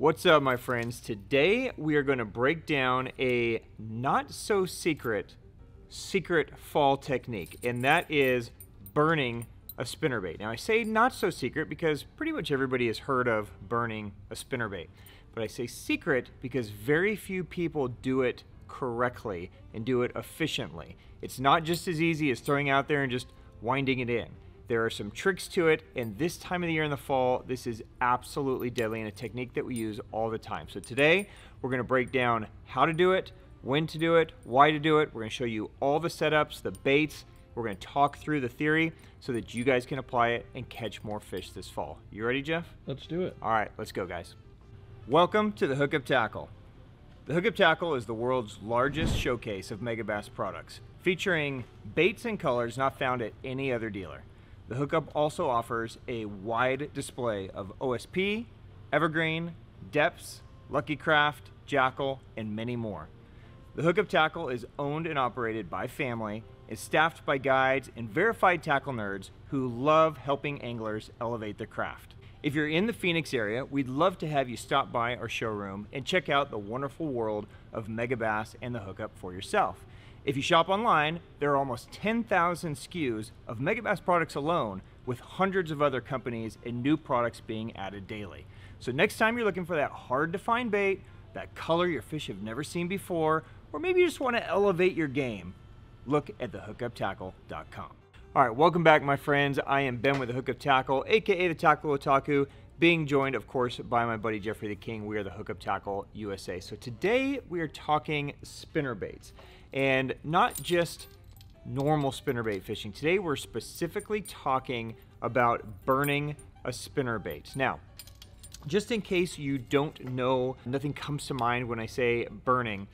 What's up, my friends? Today we are going to break down a not so secret, secret fall technique, and that is burning a spinnerbait. Now, I say not so secret because pretty much everybody has heard of burning a spinnerbait, but I say secret because very few people do it correctly and do it efficiently. It's not just as easy as throwing out there and just winding it in. There are some tricks to it, and this time of the year in the fall, this is absolutely deadly and a technique that we use all the time. So today, we're gonna break down how to do it, when to do it, why to do it. We're gonna show you all the setups, the baits. We're gonna talk through the theory so that you guys can apply it and catch more fish this fall. You ready, Jeff? Let's do it. All right, let's go, guys. Welcome to the Hookup Tackle. The Hookup Tackle is the world's largest showcase of Megabass products, featuring baits and colors not found at any other dealer. The hookup also offers a wide display of OSP, Evergreen, Deps, Lucky Craft, Jackal, and many more. The hookup tackle is owned and operated by family, is staffed by guides and verified tackle nerds who love helping anglers elevate their craft. If you're in the Phoenix area, we'd love to have you stop by our showroom and check out the wonderful world of Megabass and the hookup for yourself. If you shop online, there are almost 10,000 SKUs of Megabass products alone, with hundreds of other companies and new products being added daily. So next time you're looking for that hard to find bait, that color your fish have never seen before, or maybe you just want to elevate your game, look at thehookuptackle.com. All right, welcome back, my friends. I am Ben with the Hookup Tackle, aka the Tackle Otaku, being joined, of course, by my buddy Jeffrey the King. We are the Hookup Tackle USA. So today we are talking spinner baits and not just normal spinnerbait fishing. Today we're specifically talking about burning a spinnerbait. Now, just in case you don't know, nothing comes to mind when I say burning,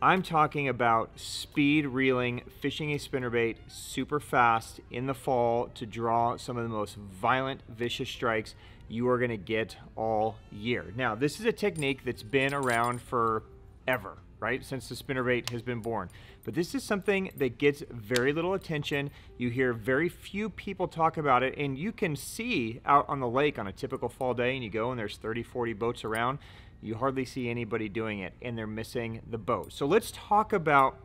I'm talking about speed reeling, fishing a spinnerbait super fast in the fall to draw some of the most violent, vicious strikes you are going to get all year. Now, this is a technique that's been around for ever right? Since the spinnerbait has been born. But this is something that gets very little attention. You hear very few people talk about it, and you can see out on the lake on a typical fall day, and you go and there's 30, 40 boats around. You hardly see anybody doing it, and they're missing the boat. So let's talk about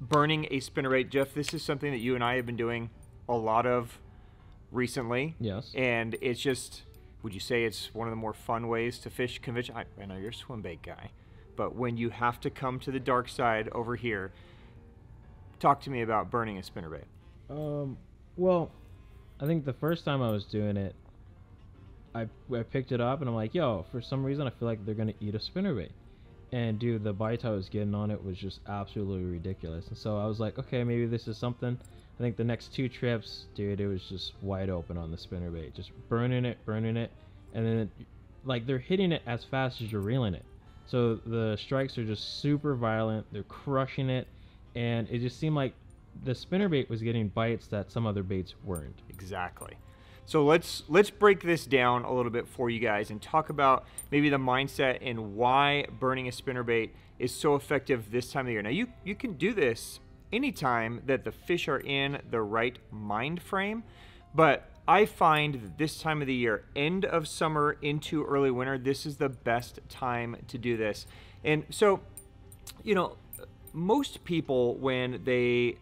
burning a spinnerbait. Jeff, this is something that you and I have been doing a lot of recently. Yes. And it's just, would you say it's one of the more fun ways to fish convention? I, I know you're a swim bait guy but when you have to come to the dark side over here, talk to me about burning a spinnerbait. Um, well, I think the first time I was doing it, I, I picked it up and I'm like, yo, for some reason I feel like they're gonna eat a spinnerbait. And dude, the bite I was getting on it was just absolutely ridiculous. And so I was like, okay, maybe this is something. I think the next two trips, dude, it was just wide open on the spinnerbait, just burning it, burning it, and then like they're hitting it as fast as you're reeling it. So the strikes are just super violent. They're crushing it, and it just seemed like the spinnerbait was getting bites that some other baits weren't. Exactly. So let's let's break this down a little bit for you guys and talk about maybe the mindset and why burning a spinnerbait is so effective this time of year. Now you you can do this anytime that the fish are in the right mind frame, but I find that this time of the year, end of summer into early winter, this is the best time to do this. And so, you know, most people, when they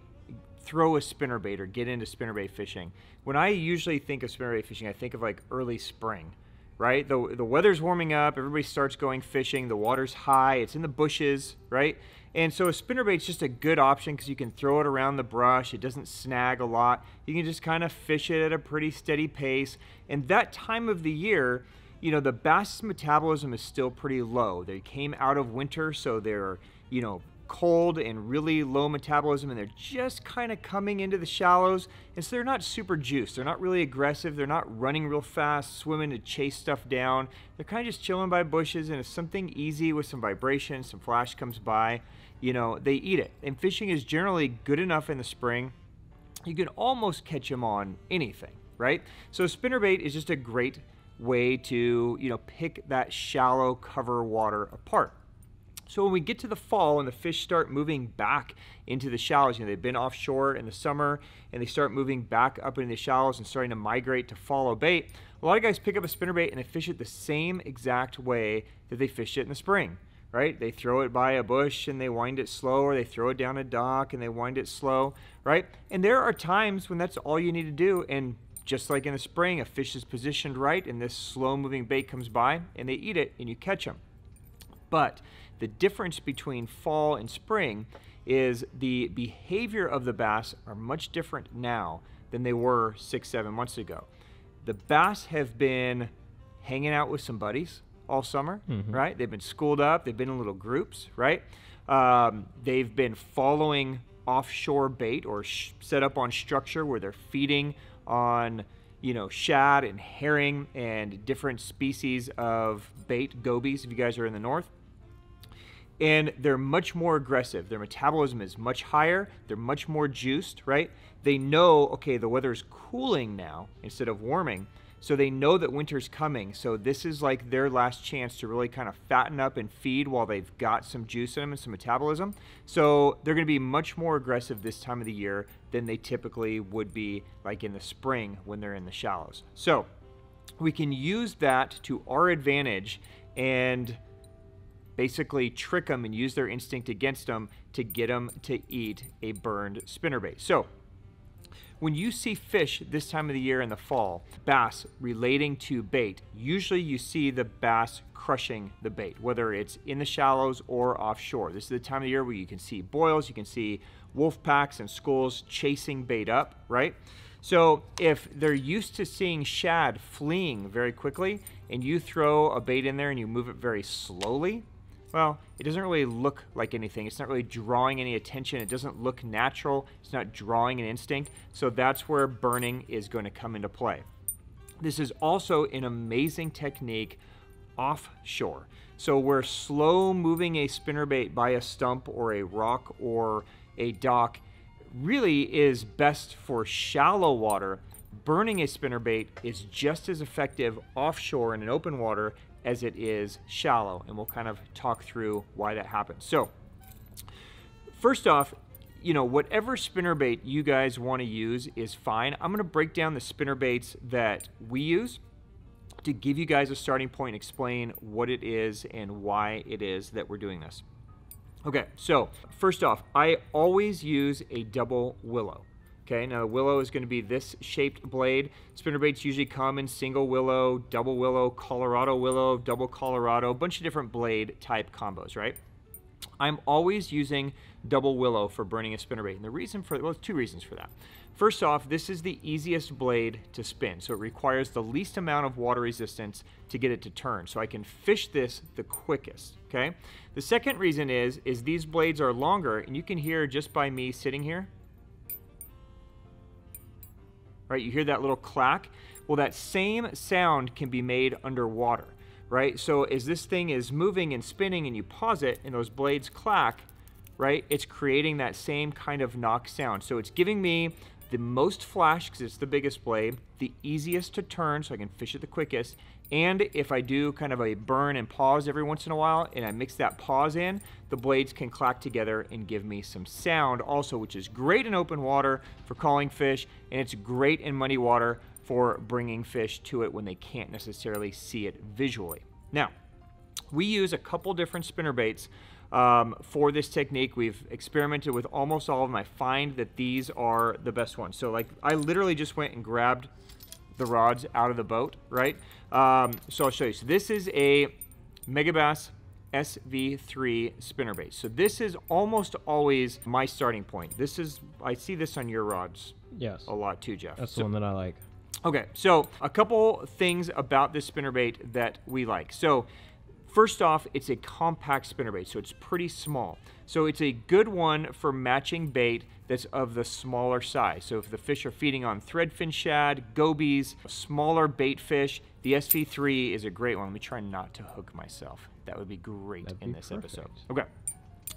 throw a spinnerbait or get into spinnerbait fishing, when I usually think of spinnerbait fishing, I think of like early spring, right? The, the weather's warming up, everybody starts going fishing, the water's high, it's in the bushes, right? And so a spinnerbait's just a good option because you can throw it around the brush. It doesn't snag a lot. You can just kind of fish it at a pretty steady pace. And that time of the year, you know, the bass metabolism is still pretty low. They came out of winter, so they're, you know, cold and really low metabolism and they're just kind of coming into the shallows and so they're not super juiced they're not really aggressive they're not running real fast swimming to chase stuff down they're kind of just chilling by bushes and if something easy with some vibration some flash comes by you know, they eat it. And fishing is generally good enough in the spring. You can almost catch them on anything, right? So spinnerbait is just a great way to, you know, pick that shallow cover water apart. So when we get to the fall and the fish start moving back into the shallows, you know, they've been offshore in the summer and they start moving back up into the shallows and starting to migrate to follow bait, A lot of guys pick up a spinnerbait and they fish it the same exact way that they fish it in the spring, right? They throw it by a bush and they wind it slow, or they throw it down a dock and they wind it slow, right? And there are times when that's all you need to do. And just like in the spring, a fish is positioned right and this slow moving bait comes by and they eat it and you catch them. But the difference between fall and spring is the behavior of the bass are much different now than they were six, seven months ago. The bass have been hanging out with some buddies all summer, Mhm. right? They've been schooled up, they've been in little groups, right? Um, they've been following offshore bait or sh- set up on structure where they're feeding on, you know, shad and herring and different species of bait, gobies, if you guys are in the north and they're much more aggressive. Their metabolism is much higher. They're much more juiced, right? They know, okay, the weather's cooling now instead of warming. So they know that winter's coming. So this is like their last chance to really kind of fatten up and feed while they've got some juice in them and some metabolism. So they're going to be much more aggressive this time of the year than they typically would be like in the spring when they're in the shallows. So we can use that to our advantage and basically trick them and use their instinct against them to get them to eat a burned spinnerbait. So, when you see fish this time of the year in the fall, bass relating to bait, usually you see the bass crushing the bait, whether it's in the shallows or offshore. This is the time of the year where you can see boils, you can see wolf packs and schools chasing bait up, right? So if they're used to seeing shad fleeing very quickly and you throw a bait in there and you move it very slowly, well, it doesn't really look like anything. It's not really drawing any attention. It doesn't look natural. It's not drawing an instinct. So that's where burning is going to come into play. This is also an amazing technique offshore. So we're slow moving a spinnerbait by a stump or a rock or a dock really is best for shallow water. Burning a spinnerbait is just as effective offshore in an open water as it is shallow, and we'll kind of talk through why that happens. So, first off, you know, whatever spinnerbait you guys want to use is fine. I'm going to break down the spinnerbaits that we use to give you guys a starting point and explain what it is and why it is that we're doing this. Okay, so first off, I always use a double willow. Okay, now willow is going to be this shaped blade. Spinnerbaits usually come in single willow, double willow, Colorado willow, double Colorado, a bunch of different blade type combos, right? I'm always using double willow for burning a spinnerbait. And the reason for, well, two reasons for that. First off, this is the easiest blade to spin, so it requires the least amount of water resistance to get it to turn. So I can fish this the quickest, okay? The second reason is, is these blades are longer, and you can hear just by me sitting here, right? You hear that little clack? Well, that same sound can be made underwater, right? So as this thing is moving and spinning and you pause it and those blades clack, right? It's creating that same kind of knock sound. So it's giving me the most flash because it's the biggest blade, the easiest to turn so I can fish it the quickest, and if I do kind of a burn and pause every once in a while and I mix that pause in, the blades can clack together and give me some sound also, which is great in open water for calling fish, and it's great in muddy water for bringing fish to it when they can't necessarily see it visually. Now, we use a couple different spinner baits um, for this technique. We've experimented with almost all of them. I find that these are the best ones. So like I literally just went and grabbed the rods out of the boat, right? Um, so I'll show you. So this is a Megabass SV3 spinnerbait. So this is almost always my starting point. This is, I see this on your rods Yes. a lot too, Jeff. That's So- the one that I like. Okay, so a couple things about this spinnerbait that we like. So first off, it's a compact spinnerbait, so it's pretty small. So it's a good one for matching bait that's of the smaller size. So if the fish are feeding on threadfin shad, gobies, smaller bait fish, the SV3 is a great one. Let me try not to hook myself. That would be great That'd in be this episode. Okay.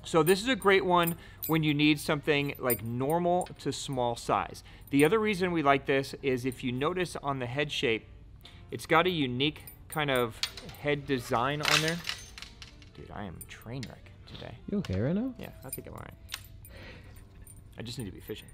So this is a great one when you need something like normal to small size. The other reason we like this is if you notice on the head shape, it's got a unique kind of head design on there. Dude, I am train wreck today. You okay right now? Yeah, I think I'm alright. I just need to be fishing.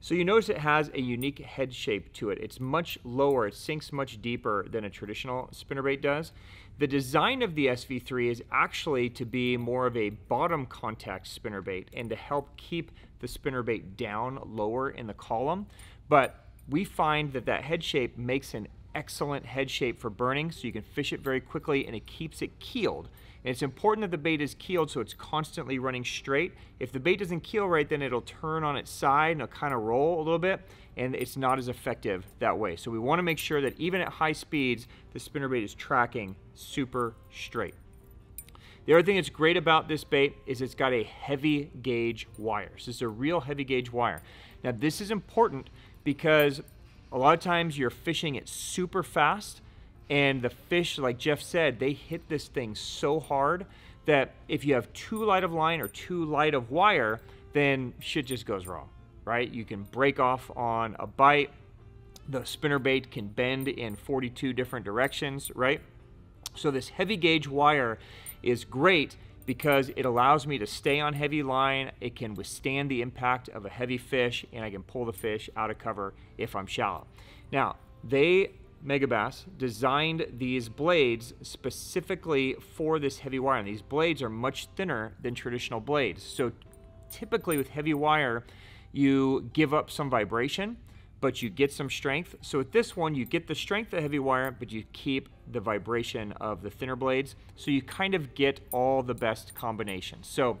So you notice it has a unique head shape to it. It's much lower, it sinks much deeper than a traditional spinnerbait does. The design of the SV3 is actually to be more of a bottom contact spinnerbait and to help keep the spinnerbait down lower in the column. But we find that that head shape makes an excellent head shape for burning so you can fish it very quickly and it keeps it keeled. And it's important that the bait is keeled so it's constantly running straight. If the bait doesn't keel right, then it'll turn on its side and it'll kind of roll a little bit and it's not as effective that way. So we want to make sure that even at high speeds, the spinnerbait is tracking super straight. The other thing that's great about this bait is it's got a heavy gauge wire. So this is a real heavy gauge wire. Now this is important because a lot of times you're fishing it super fast and the fish, like Jeff said, they hit this thing so hard that if you have too light of line or too light of wire, then shit just goes wrong, right? You can break off on a bite. The spinnerbait can bend in 42 different directions, right? So this heavy gauge wire is great because it allows me to stay on heavy line. It can withstand the impact of a heavy fish and I can pull the fish out of cover if I'm shallow. Now, they Megabass designed these blades specifically for this heavy wire. And these blades are much thinner than traditional blades. So typically with heavy wire, you give up some vibration, but you get some strength. So with this one, you get the strength of heavy wire, but you keep the vibration of the thinner blades. So you kind of get all the best combinations. So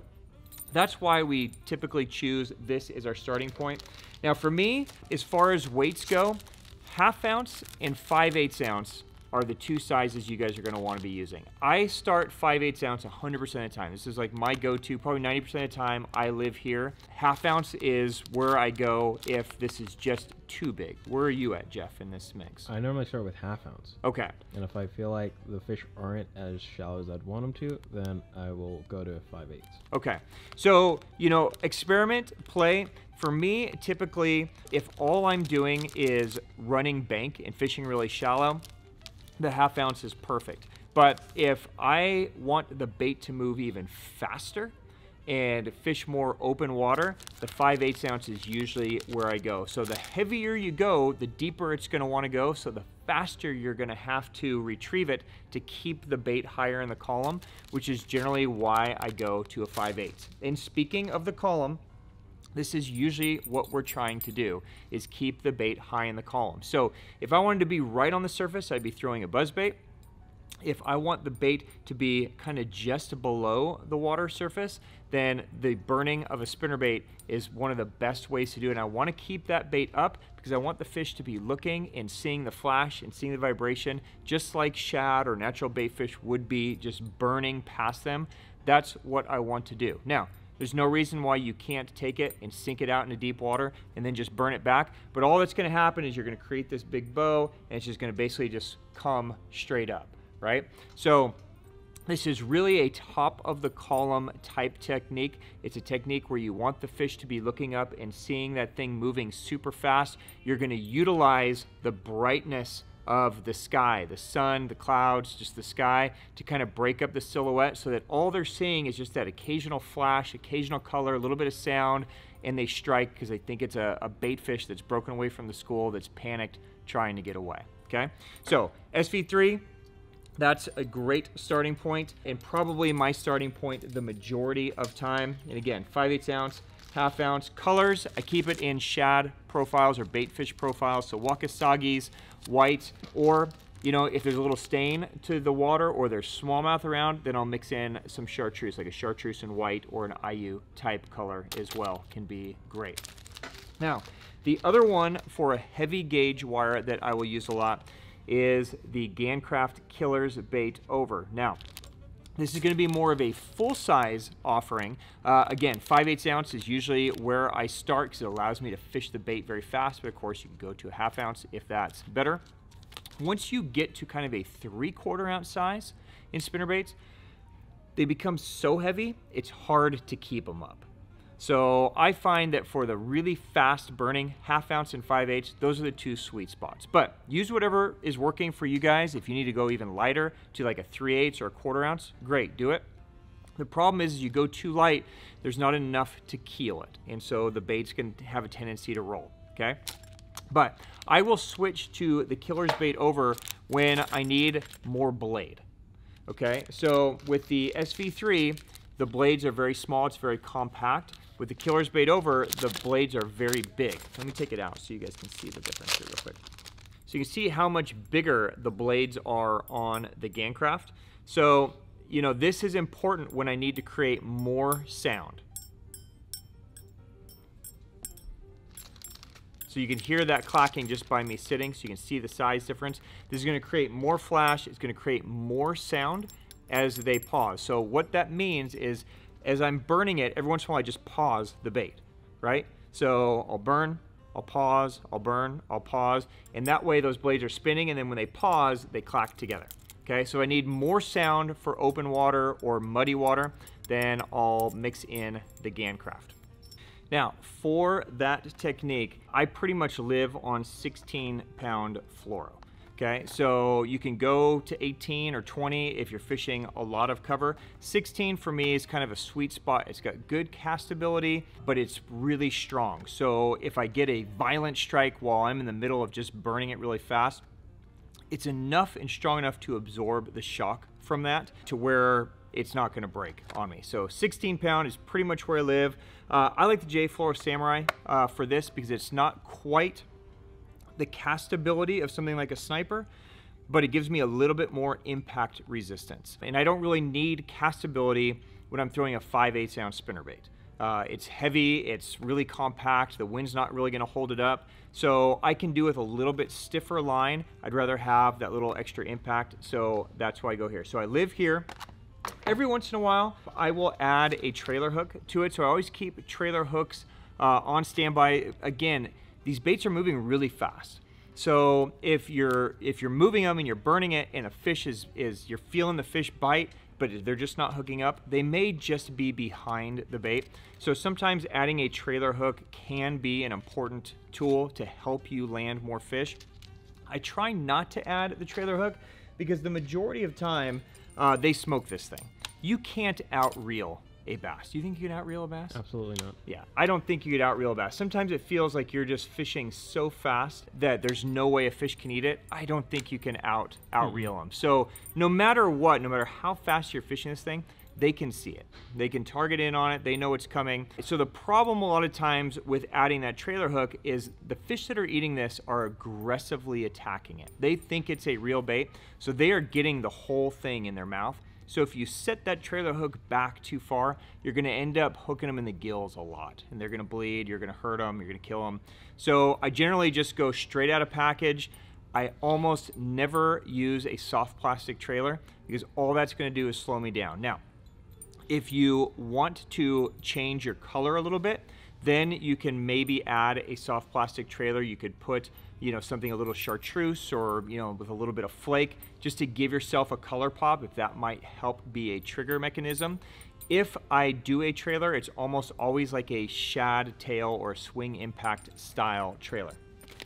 that's why we typically choose this as our starting point. Now for me, as far as weights go, half ounce and 5 eighths ounce are the two sizes you guys are going to want to be using. I start 5 8 ounce 100% of the time. This is like my go-to, probably 90% of the time I live here. Half ounce is where I go if this is just too big. Where are you at, Jeff, in this mix? I normally start with half ounce. Okay. And if I feel like the fish aren't as shallow as I'd want them to, then I will go to 5 eighths. Okay. So, you know, experiment, play. For me, typically, if all I'm doing is running bank and fishing really shallow, the half ounce is perfect. But if I want the bait to move even faster and fish more open water, the 5 8 ounce is usually where I go. So the heavier you go, the deeper it's gonna wanna go, so the faster you're gonna have to retrieve it to keep the bait higher in the column, which is generally why I go to a 5 8 And speaking of the column, this is usually what we're trying to do, is keep the bait high in the column. So if I wanted to be right on the surface, I'd be throwing a buzz bait. If I want the bait to be kind of just below the water surface, then the burning of a spinnerbait is one of the best ways to do it. And I want to keep that bait up because I want the fish to be looking and seeing the flash and seeing the vibration, just like shad or natural bait fish would be just burning past them. That's what I want to do. Now, there's no reason why you can't take it and sink it out into deep water and then just burn it back. But all that's going to happen is you're going to create this big bow and it's just going to basically just come straight up, right? So this is really a top of the column type technique. It's a technique where you want the fish to be looking up and seeing that thing moving super fast. You're going to utilize the brightness of the sky, the sun, the clouds, just the sky, to kind of break up the silhouette so that all they're seeing is just that occasional flash, occasional color, a little bit of sound, and they strike because they think it's a, a bait fish that's broken away from the school that's panicked trying to get away. Okay, so SV3, that's a great starting point and probably my starting point the majority of time. And again, 5 8 ounce, half ounce. Colors, I keep it in shad profiles or bait fish profiles. So Wakasagis, white, or you know, if there's a little stain to the water or there's smallmouth around, then I'll mix in some chartreuse, like a chartreuse in white or an IU type color as well can be great. Now, the other one for a heavy gauge wire that I will use a lot is the Gancraft Killers Bait Over. Now, this is going to be more of a full-size offering. Uh, again, 5 8 ounce is usually where I start because it allows me to fish the bait very fast, but of course you can go to a half ounce if that's better. Once you get to kind of a 3 quarter ounce size in spinner baits, they become so heavy, it's hard to keep them up. So I find that for the really fast burning half ounce and 5 8 those are the two sweet spots. But use whatever is working for you guys. If you need to go even lighter to like a 3 8 or a quarter ounce, great, do it. The problem is, is you go too light, there's not enough to keel it. And so the bait's can have a tendency to roll, okay? But I will switch to the killer's bait over when I need more blade, okay? So with the SV3, the blades are very small, it's very compact. With the killer's bait over, the blades are very big. Let me take it out so you guys can see the difference here real quick. So you can see how much bigger the blades are on the Gancraft. So you know, this is important when I need to create more sound. So you can hear that clacking just by me sitting, so you can see the size difference. This is gonna create more flash, it's gonna create more sound as they pause. So what that means is, as I'm burning it, every once in a while I just pause the bait, right? So I'll burn, I'll pause, I'll burn, I'll pause, and that way those blades are spinning, and then when they pause, they clack together. Okay, so I need more sound for open water or muddy water, then I'll mix in the Gancraft. Now, for that technique, I pretty much live on 16 pound fluoro. Okay, so you can go to 18 or 20 if you're fishing a lot of cover. 16 for me is kind of a sweet spot. It's got good castability, but it's really strong. So if I get a violent strike while I'm in the middle of just burning it really fast, it's enough and strong enough to absorb the shock from that to where it's not going to break on me. So 16 pound is pretty much where I live. Uh, I like the J Fluoro Samurai uh, for this because it's not quite the castability of something like a sniper, but it gives me a little bit more impact resistance. And I don't really need castability when I'm throwing a 5 8 ounce spinnerbait. Uh, it's heavy, it's really compact, the wind's not really gonna hold it up. So I can do with a little bit stiffer line. I'd rather have that little extra impact, so that's why I go here. So I live here. Every once in a while, I will add a trailer hook to it. So I always keep trailer hooks uh, on standby. Again, these baits are moving really fast. So if you're if you're moving them and you're burning it and a fish is is you're feeling the fish bite, but they're just not hooking up, they may just be behind the bait. So sometimes adding a trailer hook can be an important tool to help you land more fish. I try not to add the trailer hook because the majority of time uh, they smoke this thing. You can't out reel a bass. Do you think you can outreel a bass? Absolutely not. Yeah, I don't think you could outreel a bass. Sometimes it feels like you're just fishing so fast that there's no way a fish can eat it. I don't think you can out outreel mm-hmm. them. So no matter what, no matter how fast you're fishing this thing, they can see it. They can target in on it. They know it's coming. So the problem a lot of times with adding that trailer hook is the fish that are eating this are aggressively attacking it. They think it's a real bait, so they are getting the whole thing in their mouth. So if you set that trailer hook back too far, you're gonna end up hooking them in the gills a lot and they're gonna bleed, you're gonna hurt them, you're gonna kill them. So I generally just go straight out of package. I almost never use a soft plastic trailer because all that's gonna do is slow me down. Now, if you want to change your color a little bit, then you can maybe add a soft plastic trailer. You could put, you know, something a little chartreuse or, you know, with a little bit of flake just to give yourself a color pop if that might help be a trigger mechanism. If I do a trailer, it's almost always like a shad tail or swing impact style trailer.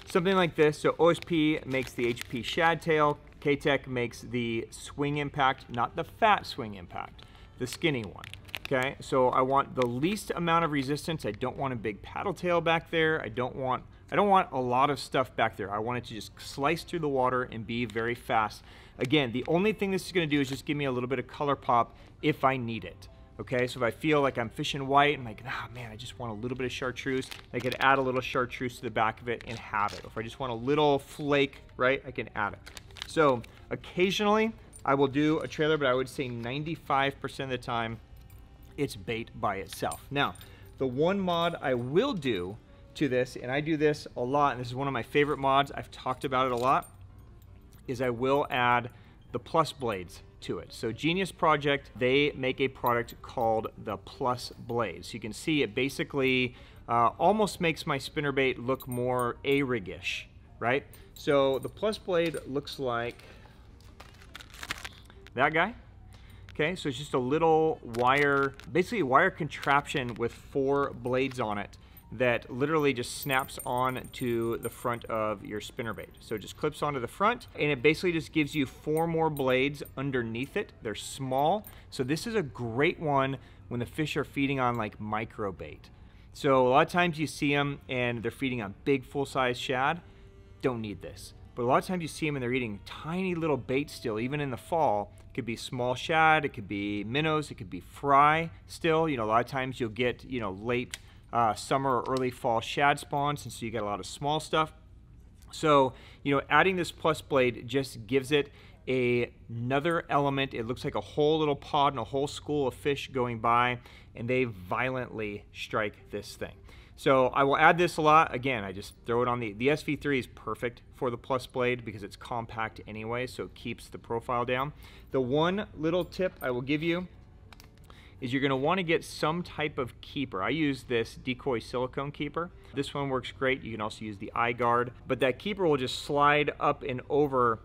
Something like this, so OSP makes the HP shad tail, Keitech makes the swing impact, not the fat swing impact, the skinny one. Okay, so I want the least amount of resistance. I don't want a big paddle tail back there. I don't want I don't want a lot of stuff back there. I want it to just slice through the water and be very fast. Again, the only thing this is gonna do is just give me a little bit of color pop if I need it. Okay, so if I feel like I'm fishing white, I'm like, ah, man, I just want a little bit of chartreuse. I could add a little chartreuse to the back of it and have it. If I just want a little flake, right, I can add it. So occasionally I will do a trailer, but I would say 95% of the time it's bait by itself. Now, the one mod I will do to this, and I do this a lot, and this is one of my favorite mods, I've talked about it a lot, is I will add the plus blades to it. So G-Nius Project, they make a product called the Plus Blades. You can see it basically uh, almost makes my spinnerbait look more A-rig-ish, right? So the Plus Blade looks like that guy. Okay, so it's just a little wire, basically a wire contraption with four blades on it that literally just snaps on to the front of your spinnerbait. So it just clips onto the front and it basically just gives you four more blades underneath it. They're small. So this is a great one when the fish are feeding on like micro bait. So a lot of times you see them and they're feeding on big full-size shad. Don't need this. But a lot of times you see them and they're eating tiny little bait still, even in the fall. It could be small shad, it could be minnows, it could be fry still. You know, a lot of times you'll get, you know, late uh, summer or early fall shad spawns, and so you get a lot of small stuff. So, you know, adding this plus blade just gives it a, another element. It looks like a whole little pod and a whole school of fish going by, and they violently strike this thing. So I will add this a lot. Again, I just throw it on the, the SV3 is perfect for the plus blade because it's compact anyway, so it keeps the profile down. The one little tip I will give you is you're gonna wanna get some type of keeper. I use this decoy silicone keeper. This one works great. You can also use the eye guard, but that keeper will just slide up and over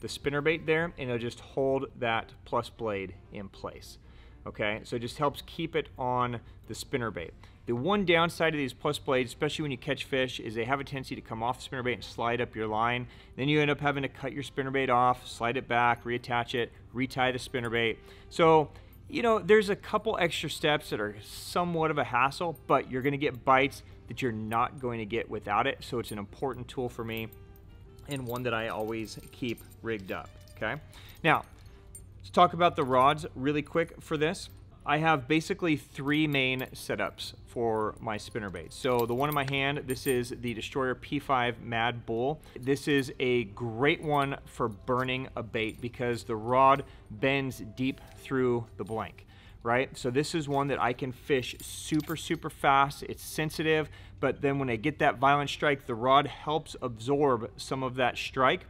the spinnerbait there and it'll just hold that plus blade in place. Okay, so it just helps keep it on the spinnerbait. The one downside of these plus blades, especially when you catch fish, is they have a tendency to come off the spinnerbait and slide up your line. Then you end up having to cut your spinnerbait off, slide it back, reattach it, retie the spinnerbait. So you know, there's a couple extra steps that are somewhat of a hassle, but you're going to get bites that you're not going to get without it. So it's an important tool for me and one that I always keep rigged up. Okay. Now, let's talk about the rods really quick for this. I have basically three main setups for my spinnerbait. So the one in my hand, this is the Destroyer P5 Mad Bull. This is a great one for burning a bait because the rod bends deep through the blank right? So this is one that I can fish super, super fast. It's sensitive, but then when I get that violent strike, the rod helps absorb some of that strike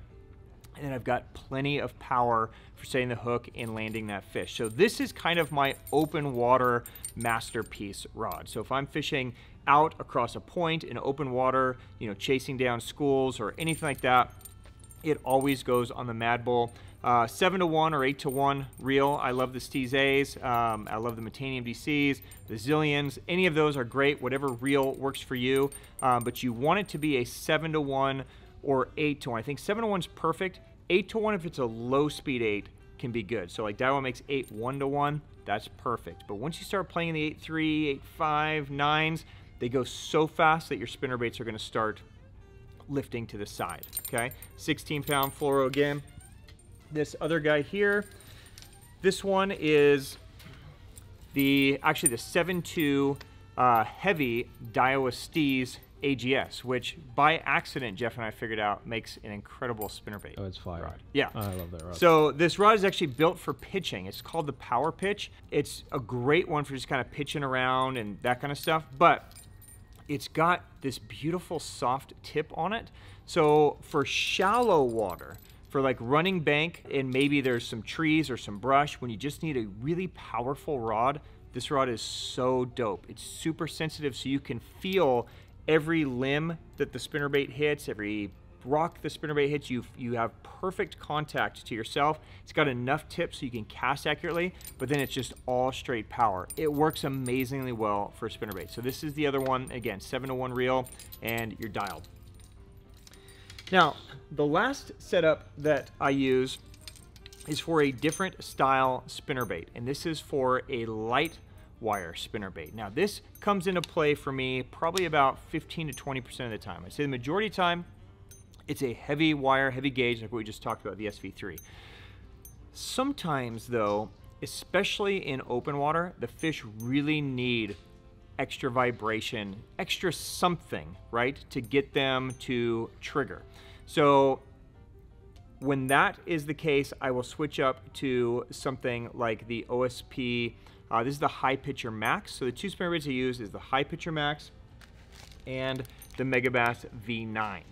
and then I've got plenty of power for setting the hook and landing that fish. So this is kind of my open water masterpiece rod. So if I'm fishing out across a point in open water, you know, chasing down schools or anything like that, it always goes on the Mad Bull. Uh, 7 to 1 or 8 to 1 reel. I love the Steez Um, I love the Metanium DCs, the Zillions. Any of those are great, whatever reel works for you. Um, but you want it to be a 7 to 1 or 8 to 1. I think 7 to 1 is perfect. 8 to 1 if it's a low speed 8 can be good. So like Daiwa makes 8 1 to 1, that's perfect. But once you start playing the 8 3, 8 5, 9s, they go so fast that your spinner baits are going to start lifting to the side. Okay, 16 pound fluoro again. This other guy here, this one is the actually the 7.2 uh, heavy Daiwa Steez AGS, which by accident Jeff and I figured out makes an incredible spinnerbait. Oh, it's fire. Rod. Yeah. Oh, I love that rod. So this rod is actually built for pitching. It's called the Power Pitch. It's a great one for just kind of pitching around and that kind of stuff, but it's got this beautiful soft tip on it. So for shallow water, for like running bank and maybe there's some trees or some brush, when you just need a really powerful rod, this rod is so dope. It's super sensitive so you can feel every limb that the spinnerbait hits, every rock the spinnerbait hits, you you have perfect contact to yourself. It's got enough tip so you can cast accurately, but then it's just all straight power. It works amazingly well for spinnerbait. So this is the other one, again, 7 to 1 reel, and you're dialed. Now, the last setup that I use is for a different style spinnerbait, and this is for a light wire spinnerbait. Now this comes into play for me probably about 15 to 20% of the time. I'd say the majority of the time, it's a heavy wire, heavy gauge, like what we just talked about, the SV3. Sometimes though, especially in open water, the fish really need extra vibration, extra something, right, to get them to trigger. So when that is the case, I will switch up to something like the OSP uh, this is the High Pitcher Max. So the two spinner spinnerbaits I use is the High Pitcher Max and the Megabass V9.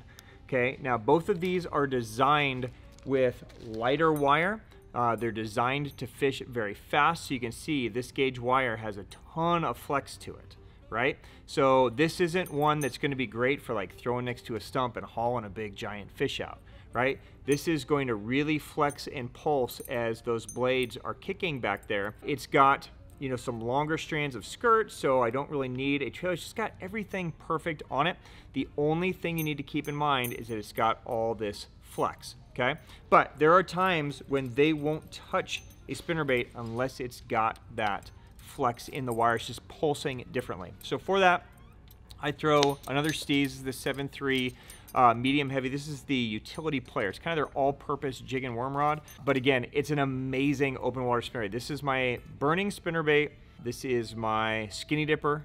Okay, now both of these are designed with lighter wire. Uh, they're designed to fish very fast, so you can see this gauge wire has a ton of flex to it, right? So this isn't one that's going to be great for like throwing next to a stump and hauling a big giant fish out, right? This is going to really flex and pulse as those blades are kicking back there. It's got you know, some longer strands of skirt, so I don't really need a trailer. It's just got everything perfect on it. The only thing you need to keep in mind is that it's got all this flex, okay? But there are times when they won't touch a spinnerbait unless it's got that flex in the wire. It's just pulsing differently. So for that, I throw another Steez, the 7.3 uh, medium heavy. This is the utility player. It's kind of their all-purpose jig and worm rod. But again, it's an amazing open water spinnerbait. This is my burning spinnerbait. This is my skinny dipper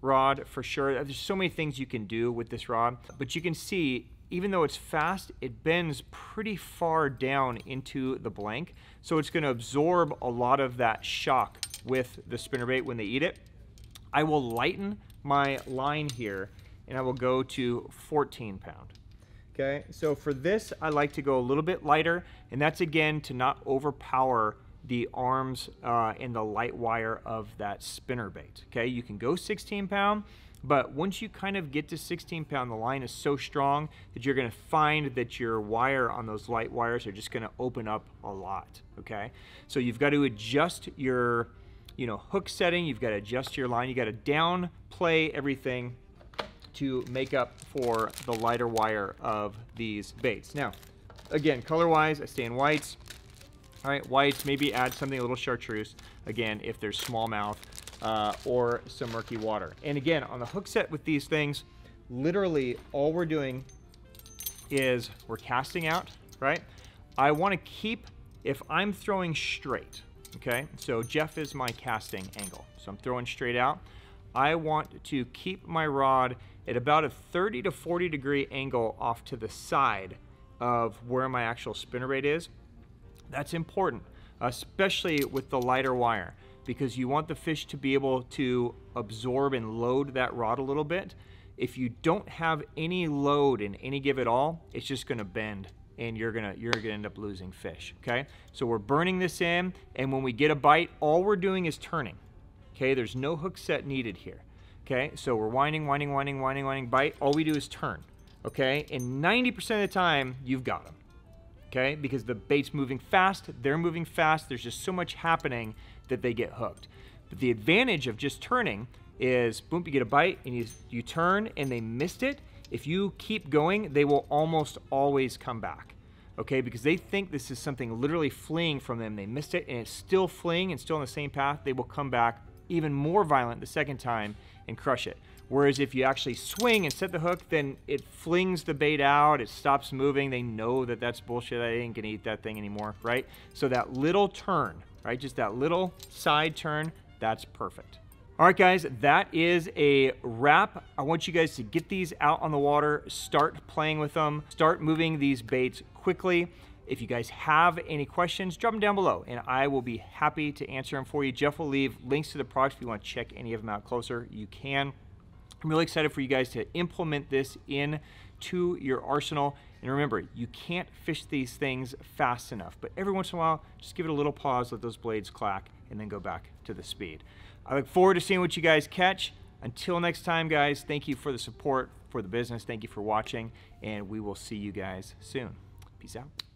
rod for sure. There's so many things you can do with this rod. But you can see, even though it's fast, it bends pretty far down into the blank. So it's going to absorb a lot of that shock with the spinnerbait when they eat it. I will lighten my line here and I will go to 14 pound. Okay, so for this, I like to go a little bit lighter, and that's again to not overpower the arms uh, and the light wire of that spinner bait. Okay, you can go 16 pound, but once you kind of get to 16 pound, the line is so strong that you're gonna find that your wire on those light wires are just gonna open up a lot, okay? So you've got to adjust your you know, hook setting, you've got to adjust your line, you got to down play everything to make up for the lighter wire of these baits. Now, again, color-wise, I stay in whites. All right, whites, maybe add something a little chartreuse, again, if there's smallmouth uh, or some murky water. And again, on the hook set with these things, literally all we're doing is we're casting out, right? I want to keep, if I'm throwing straight, okay? So Jeff is my casting angle. So I'm throwing straight out. I want to keep my rod at about a 30 to 40 degree angle off to the side of where my actual spinnerbait is. That's important, especially with the lighter wire, because you want the fish to be able to absorb and load that rod a little bit. If you don't have any load in any give at all, it's just gonna bend and you're gonna you're gonna end up losing fish. Okay, so we're burning this in, and when we get a bite, all we're doing is turning. Okay, there's no hook set needed here. Okay, so we're winding, winding, winding, winding, winding, bite. All we do is turn. Okay, and 90% of the time, you've got them. Okay, because the bait's moving fast, they're moving fast. There's just so much happening that they get hooked. But the advantage of just turning is, boom, you get a bite and you, you turn and they missed it if you keep going, they will almost always come back. Okay, because they think this is something literally fleeing from them. They missed it and it's still fleeing and still on the same path. They will come back even more violent the second time and crush it. Whereas if you actually swing and set the hook, then it flings the bait out, it stops moving. They know that that's bullshit. I ain't gonna eat that thing anymore, right? So that little turn, right? Just that little side turn, that's perfect. All right, guys, that is a wrap. I want you guys to get these out on the water, start playing with them, start moving these baits quickly. If you guys have any questions, drop them down below and I will be happy to answer them for you. Jeff will leave links to the products if you want to check any of them out closer. You can. I'm really excited for you guys to implement this in to your arsenal. And remember, you can't fish these things fast enough, but every once in a while, just give it a little pause, let those blades clack, and then go back to the speed. I look forward to seeing what you guys catch. Until next time, guys, thank you for the support for the business. Thank you for watching, and we will see you guys soon. Peace out.